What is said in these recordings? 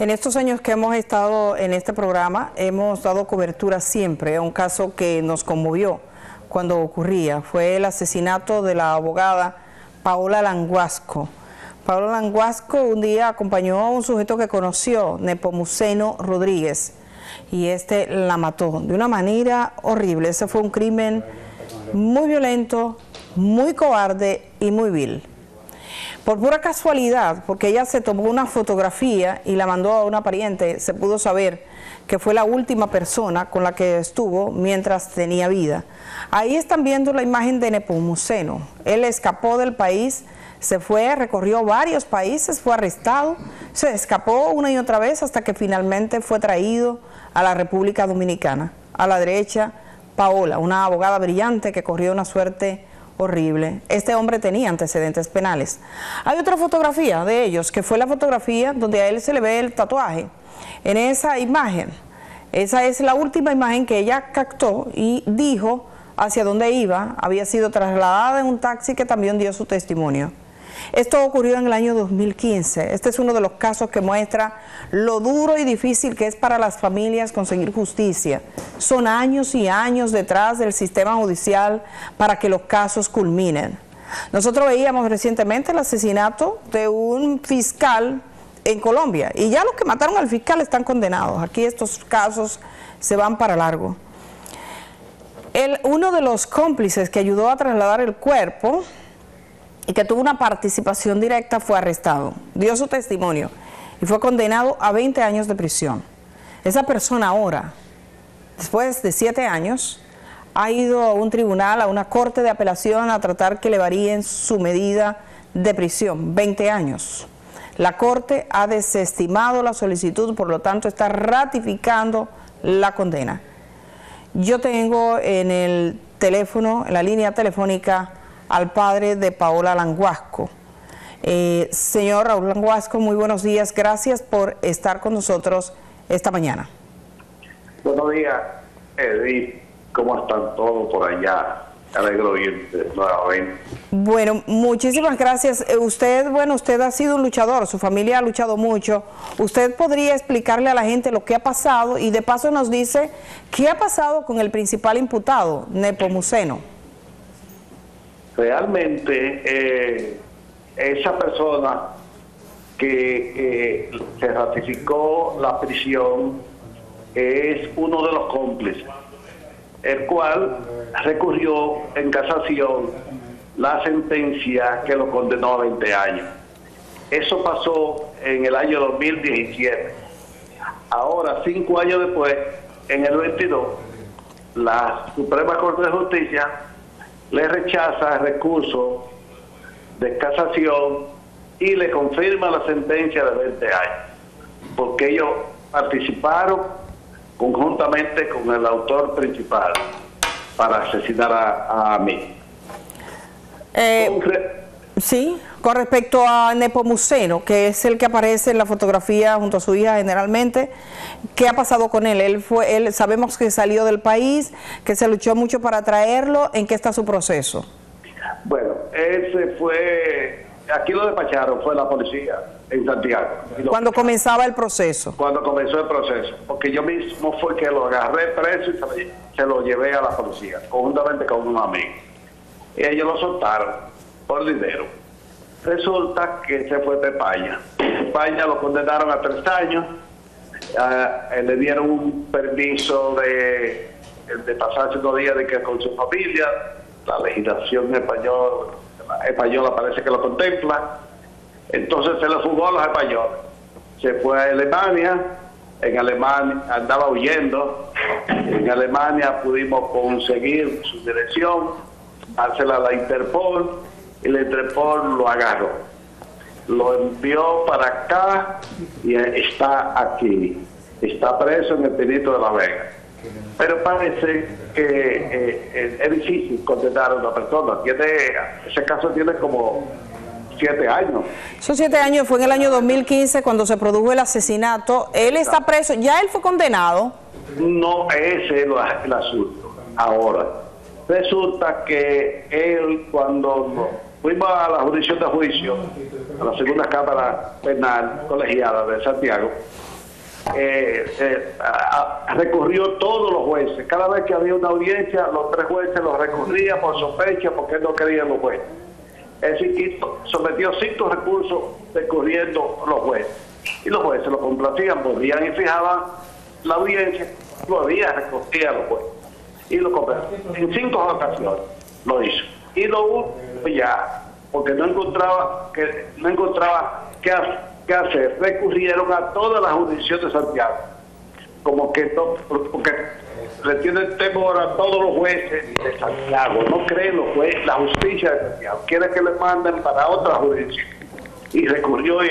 En estos años que hemos estado en este programa, hemos dado cobertura siempre a un caso que nos conmovió cuando ocurría. Fue el asesinato de la abogada Paola Languasco. Paola Languasco un día acompañó a un sujeto que conoció, Nepomuceno Rodríguez, y este la mató de una manera horrible. Ese fue un crimen muy violento, muy cobarde y muy vil por pura casualidad, porque ella se tomó una fotografía y la mandó a una pariente, se pudo saber que fue la última persona con la que estuvo mientras tenía vida. Ahí están viendo la imagen de Nepomuceno. Él escapó del país, se fue, recorrió varios países, fue arrestado, se escapó una y otra vez hasta que finalmente fue traído a la República Dominicana. A la derecha, Paola, una abogada brillante que corrió una suerte horrible. Este hombre tenía antecedentes penales. Hay otra fotografía de ellos, que fue la fotografía donde a él se le ve el tatuaje. En esa imagen, esa es la última imagen que ella captó y dijo hacia dónde iba, había sido trasladada en un taxi que también dio su testimonio. Esto ocurrió en el año 2015. Este es uno de los casos que muestra lo duro y difícil que es para las familias conseguir justicia. Son años y años detrás del sistema judicial para que los casos culminen. Nosotros veíamos recientemente el asesinato de un fiscal en Colombia y ya los que mataron al fiscal están condenados. Aquí estos casos se van para largo. Uno de los cómplices que ayudó a trasladar el cuerpo y que tuvo una participación directa fue arrestado, dio su testimonio y fue condenado a 20 años de prisión. Esa persona ahora, después de 7 años, ha ido a un tribunal, a una corte de apelación a tratar que le varíen su medida de prisión, 20 años. La corte ha desestimado la solicitud, por lo tanto está ratificando la condena. Yo tengo en el teléfono, en la línea telefónica, al padre de Paola Languasco. Eh, señor Raúl Languasco, muy buenos días. Gracias por estar con nosotros esta mañana. Buenos días, Edith. ¿Cómo están todos por allá? alegro nuevamente. Bueno, muchísimas gracias. Eh, usted, bueno, usted ha sido un luchador, su familia ha luchado mucho. ¿Usted podría explicarle a la gente lo que ha pasado y de paso nos dice qué ha pasado con el principal imputado, Nepomuceno? Realmente eh, esa persona que se ratificó la prisión es uno de los cómplices, el cual recurrió en casación la sentencia que lo condenó a 20 años. Eso pasó en el año 2017. Ahora, cinco años después, en el 22, la Suprema Corte de Justicia le rechaza el recurso de casación y le confirma la sentencia de 20 años, porque ellos participaron conjuntamente con el autor principal para asesinar a, mí. Eh, sí, con respecto a Nepomuceno, que es el que aparece en la fotografía junto a su hija generalmente, ¿qué ha pasado con él? Él fue, él sabemos que salió del país, que se luchó mucho para traerlo, ¿en qué está su proceso? Bueno, él se fue, aquí lo despacharon, fue la policía en Santiago. Cuando comenzaba el proceso. Cuando comenzó el proceso, porque yo mismo fue que lo agarré preso y se lo, llevé a la policía, conjuntamente con un amigo. Y ellos lo soltaron por dinero. Resulta que se fue de España. España lo condenaron a tres años, eh, le dieron un permiso de, de pasar cinco días de que con su familia, la legislación española, española parece que lo contempla, entonces se le fugó a los españoles. Se fue a Alemania, en Alemania andaba huyendo, en Alemania pudimos conseguir su dirección, dársela a la Interpol, el Interpol lo agarró, lo envió para acá y está aquí, está preso en el Pinito de la Vega. Pero parece que eh, es difícil condenar a una persona. Tiene, ese caso tiene como siete años. Esos siete años fue en el año 2015 cuando se produjo el asesinato. Él está preso, ya él fue condenado. No, ese es el asunto. Ahora, resulta que él cuando fuimos a la jurisdicción de juicio, a la segunda Cámara Penal Colegiada de Santiago, eh, eh, recurrió todos los jueces. Cada vez que había una audiencia, los tres jueces los recurrían por sospecha porque no querían los jueces. Es decir, sometió cinco recursos recurriendo los jueces. Y los jueces lo complacían, volvían y fijaban la audiencia, todavía recogía los jueces. Y lo complacían. En cinco ocasiones lo hizo. Y lo último ya, porque no encontraba, que, no encontraba qué hacer. Recurrieron a todas las jurisdicciones de Santiago. Como que no, porque le tienen temor a todos los jueces de Santiago, no creen los jueces, la justicia de Santiago, quiere que le manden para otra jurisdicción. Y recurrió y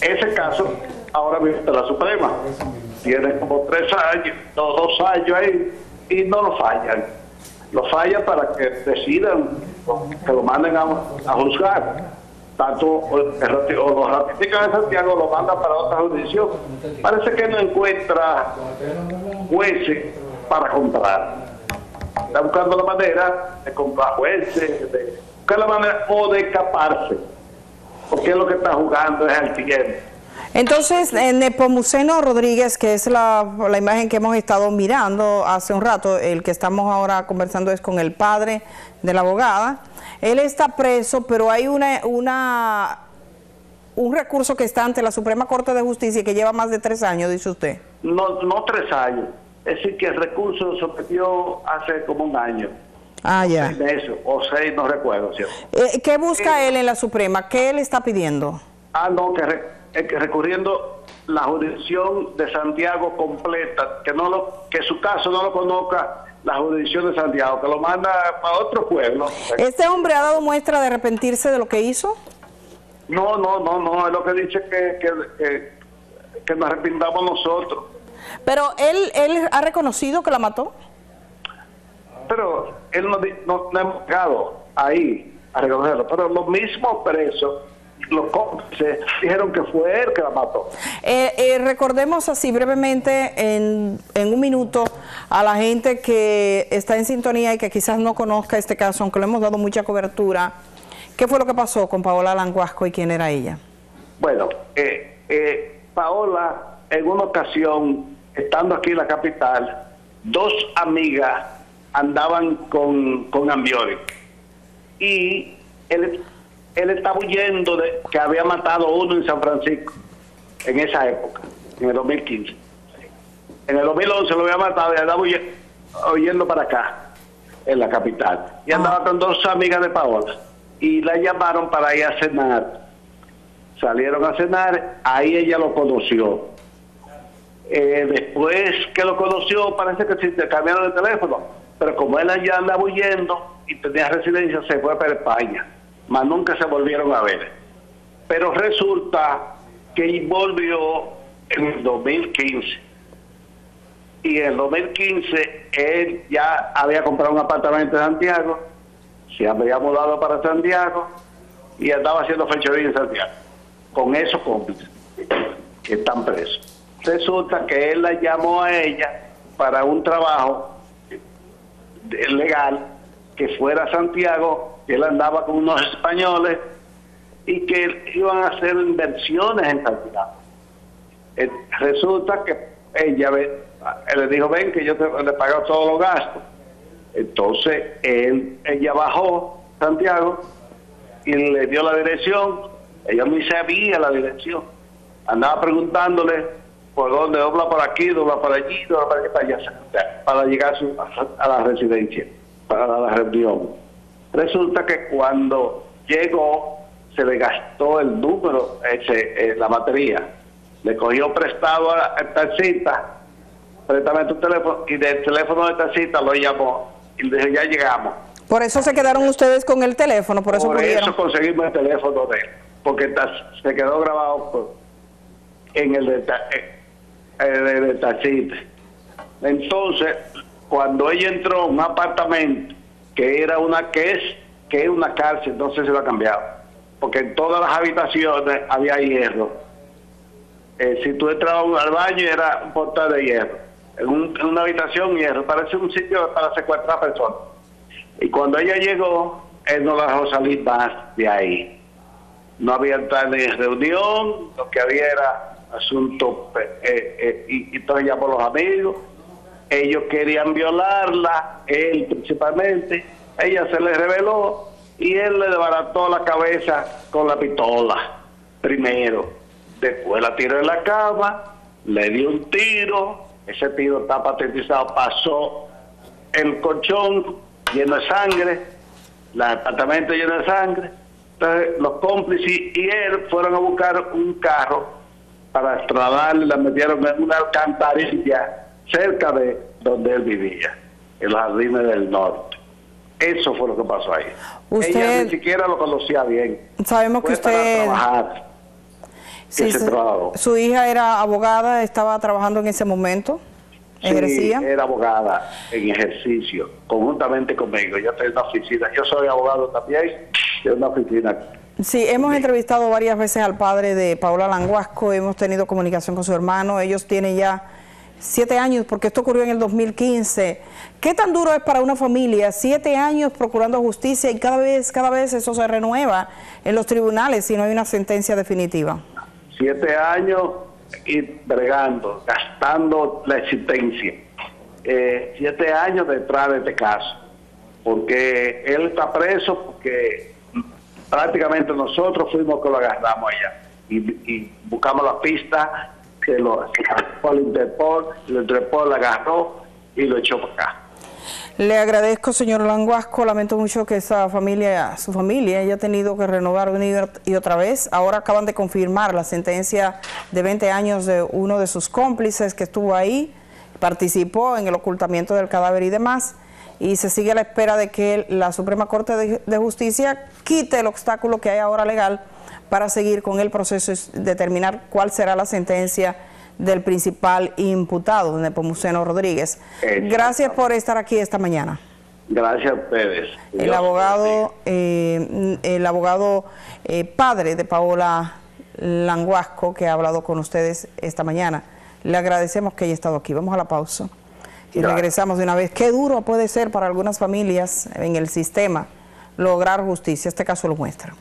ese caso ahora viene la Suprema. Tiene como tres años, dos años ahí, y no lo fallan. Lo fallan para que decidan, que lo manden a, a juzgar tanto o lo ratifican en Santiago lo manda para otra jurisdicción. Parece que no encuentra jueces para comprar. Está buscando la manera de comprar jueces, de buscar la manera o de escaparse. Porque lo que está jugando es el tiempo. Entonces, Nepomuceno Rodríguez, que es la, la, imagen que hemos estado mirando hace un rato, el que estamos ahora conversando es con el padre de la abogada. Él está preso, pero hay una, una, un recurso que está ante la Suprema Corte de Justicia y que lleva más de tres años, dice usted. No, no tres años. Es decir, que el recurso se sometió hace como un año. Ah, ya. Eso, o seis, no recuerdo. Eh, ¿Qué busca eh, él en la Suprema? ¿Qué él está pidiendo? Ah, no, que recurriendo la jurisdicción de Santiago completa, que no lo, que su caso no lo conozca la jurisdicción de Santiago, que lo manda para otro pueblo. ¿Este hombre ha dado muestra de arrepentirse de lo que hizo? No, no, no, no, es lo que dice que, que, que, nos arrepintamos nosotros. Pero él, él ha reconocido que la mató. Pero él no, no, no ha llegado ahí a reconocerlo. Pero los mismos presos los cómplices dijeron que fue él que la mató. Eh, eh, recordemos así brevemente, en, en, un minuto, a la gente que está en sintonía y que quizás no conozca este caso, aunque le hemos dado mucha cobertura. ¿Qué fue lo que pasó con Paola Languasco y quién era ella? Bueno, eh, Paola, en una ocasión, estando aquí en la capital, dos amigas andaban con, con Ambiori. Y él él estaba huyendo de que había matado uno en San Francisco en esa época, en el 2015. En el 2011 lo había matado y andaba huyendo, para acá, en la capital. Y ah. andaba con dos amigas de Paola. Y la llamaron para ir a cenar. Salieron a cenar, ahí ella lo conoció. Eh, después que lo conoció, parece que se cambiaron de teléfono. Pero como él ya andaba huyendo y tenía residencia, se fue para España mas nunca se volvieron a ver. Pero resulta que volvió en el 2015. Y en el 2015 él ya había comprado un apartamento en Santiago, se había mudado para Santiago y andaba haciendo fechoría en Santiago, con esos cómplices que están presos. Resulta que él la llamó a ella para un trabajo legal que fuera a Santiago que él andaba con unos españoles y que iban a hacer inversiones en Santiago. Eh, resulta que ella le dijo, ven que yo te, le pago todos los gastos. Entonces él, ella bajó Santiago y le dio la dirección. Ella ni sabía la dirección. Andaba preguntándole por dónde, dobla por aquí, dobla por allí, dobla para, allá, para llegar a, a la residencia, para la reunión. Resulta que cuando llegó se le gastó el número, ese, eh, la batería. Le cogió prestado a taxista, préstame tu teléfono, y del teléfono de taxista lo llamó y le dijo, ya llegamos. Por eso se quedaron ustedes con el teléfono, por eso Por eso conseguimos el teléfono de él, porque se quedó grabado en el de, eh, taxista. Entonces, cuando ella entró un apartamento, que era una que es que es una cárcel, sé si lo ha cambiado, porque en todas las habitaciones había hierro. Eh, si tú entrabas al baño era un portal de hierro, en, una habitación hierro, parece un sitio para secuestrar personas. Y cuando ella llegó, él no la dejó salir más de ahí. No había ni reunión, lo que había era asunto, eh, eh, y, y entonces llamó a los amigos, ellos querían violarla, él principalmente, ella se le reveló y él le desbarató la cabeza con la pistola, primero, después la tiró en la cama, le dio un tiro, ese tiro está patentizado, pasó el colchón lleno de sangre, el apartamento lleno de sangre, entonces los cómplices y él fueron a buscar un carro para extradarle, la metieron en una alcantarilla cerca de donde él vivía, en los jardines del norte. Eso fue lo que pasó ahí. Usted, Ella ni siquiera lo conocía bien. Sabemos que Fue usted... trabajar. Sí, su- hija era abogada, estaba trabajando en ese momento, Sí, era abogada en ejercicio, conjuntamente conmigo. Yo tengo una oficina. Yo soy abogado también, de una oficina. Sí, hemos entrevistado varias veces al padre de Paola Languasco, hemos tenido comunicación con su hermano, ellos tienen ya siete años, porque esto ocurrió en el 2015. ¿Qué tan duro es para una familia? Siete años procurando justicia y cada vez, cada vez eso se renueva en los tribunales si no hay una sentencia definitiva. Siete años y bregando, gastando la existencia. Eh, siete años detrás de este caso. Porque él está preso porque prácticamente nosotros fuimos que lo agarramos allá. Y, y buscamos la pista lo sacó al Interpol, el Interpol lo agarró y lo echó para acá. Le agradezco, señor Languasco. Lamento mucho que esa familia, su familia, haya tenido que renovar una y otra vez. Ahora acaban de confirmar la sentencia de 20 años de uno de sus cómplices que estuvo ahí, participó en el ocultamiento del cadáver y demás. Y se sigue a la espera de que la Suprema Corte de, de Justicia quite el obstáculo que hay ahora legal para seguir con el proceso y determinar cuál será la sentencia del principal imputado, Nepomuceno Rodríguez. Gracias por estar aquí esta mañana. Gracias a ustedes. El Dios abogado, eh, el abogado eh, padre de Paola Languasco que ha hablado con ustedes esta mañana. Le agradecemos que haya estado aquí. Vamos a la pausa y regresamos de una vez. Qué duro puede ser para algunas familias en el sistema lograr justicia. Este caso lo muestra.